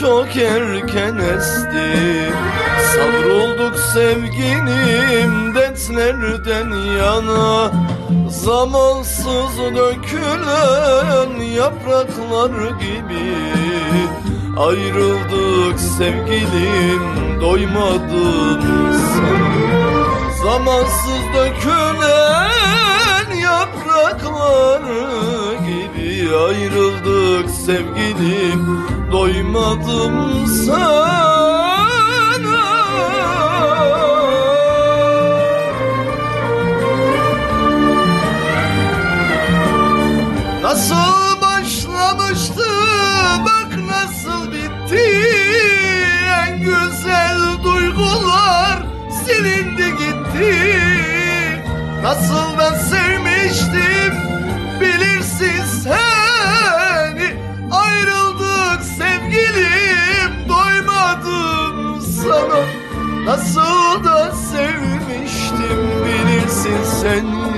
çok erken esti. Savrulduk sevgilim dertlerden yana. Zamansız dökülen yapraklar gibi. Ayrıldık sevgilim doymadım sana Zamansız dökülen yapraklar gibi. Ayrıldık sevgilim Doymadım sana. Nasıl başlamıştı bak nasıl bitti. En güzel duygular silindi gitti. Nasıl ben sevmiştim seni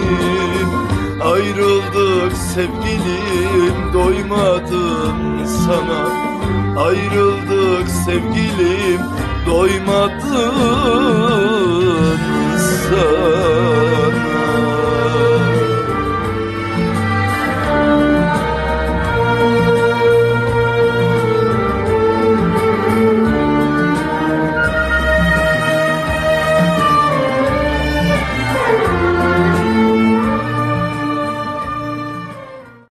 Ayrıldık sevgilim doymadım sana. Ayrıldık sevgilim doymadım